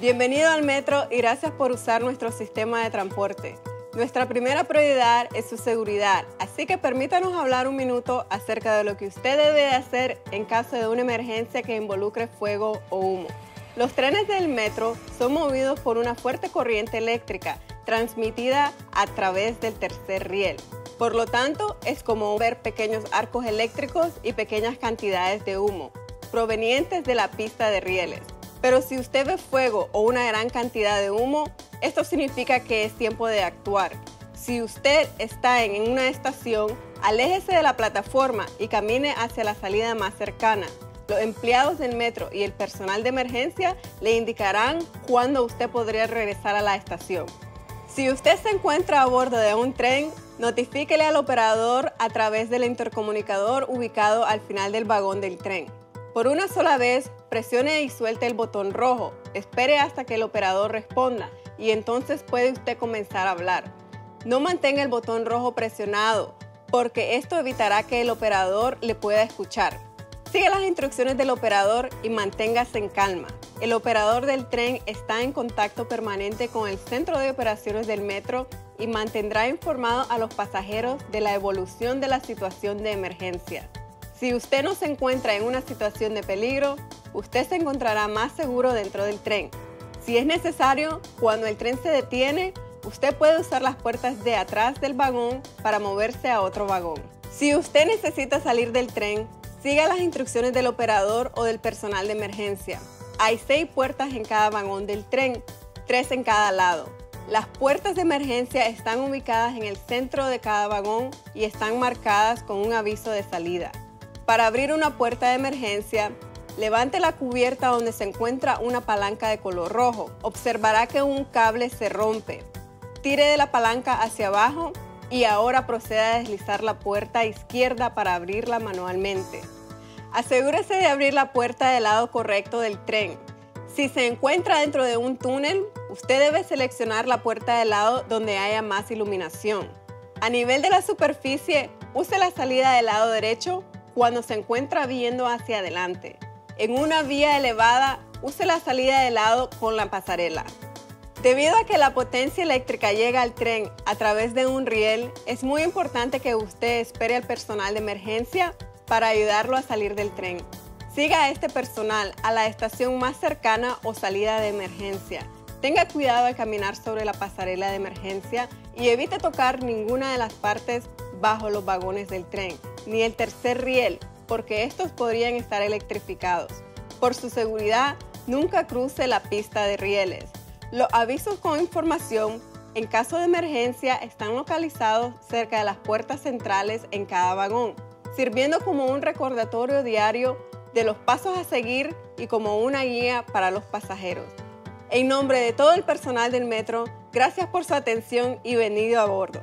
Bienvenido al metro y gracias por usar nuestro sistema de transporte. Nuestra primera prioridad es su seguridad, así que permítanos hablar un minuto acerca de lo que usted debe hacer en caso de una emergencia que involucre fuego o humo. Los trenes del metro son movidos por una fuerte corriente eléctrica transmitida a través del tercer riel. Por lo tanto, es como ver pequeños arcos eléctricos y pequeñas cantidades de humo provenientes de la pista de rieles. Pero si usted ve fuego o una gran cantidad de humo, esto significa que es tiempo de actuar. Si usted está en una estación, aléjese de la plataforma y camine hacia la salida más cercana. Los empleados del metro y el personal de emergencia le indicarán cuándo usted podría regresar a la estación. Si usted se encuentra a bordo de un tren, notifíquele al operador a través del intercomunicador ubicado al final del vagón del tren. Por una sola vez, presione y suelte el botón rojo. Espere hasta que el operador responda y entonces puede usted comenzar a hablar. No mantenga el botón rojo presionado porque esto evitará que el operador le pueda escuchar. Siga las instrucciones del operador y manténgase en calma. El operador del tren está en contacto permanente con el centro de operaciones del metro y mantendrá informado a los pasajeros de la evolución de la situación de emergencia. Si usted no se encuentra en una situación de peligro, usted se encontrará más seguro dentro del tren. Si es necesario, cuando el tren se detiene, usted puede usar las puertas de atrás del vagón para moverse a otro vagón. Si usted necesita salir del tren, siga las instrucciones del operador o del personal de emergencia. Hay seis puertas en cada vagón del tren, tres en cada lado. Las puertas de emergencia están ubicadas en el centro de cada vagón y están marcadas con un aviso de salida. Para abrir una puerta de emergencia, levante la cubierta donde se encuentra una palanca de color rojo. Observará que un cable se rompe. Tire de la palanca hacia abajo y ahora proceda a deslizar la puerta izquierda para abrirla manualmente. Asegúrese de abrir la puerta del lado correcto del tren. Si se encuentra dentro de un túnel, usted debe seleccionar la puerta del lado donde haya más iluminación. A nivel de la superficie, use la salida del lado derecho cuando se encuentra viendo hacia adelante. En una vía elevada, use la salida de lado con la pasarela. Debido a que la potencia eléctrica llega al tren a través de un riel, es muy importante que usted espere al personal de emergencia para ayudarlo a salir del tren. Siga a este personal a la estación más cercana o salida de emergencia. Tenga cuidado al caminar sobre la pasarela de emergencia y evite tocar ninguna de las partes bajo los vagones del tren ni el tercer riel, porque estos podrían estar electrificados. Por su seguridad, nunca cruce la pista de rieles. Los avisos con información en caso de emergencia están localizados cerca de las puertas centrales en cada vagón, sirviendo como un recordatorio diario de los pasos a seguir y como una guía para los pasajeros. En nombre de todo el personal del metro, gracias por su atención y venido a bordo.